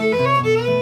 Música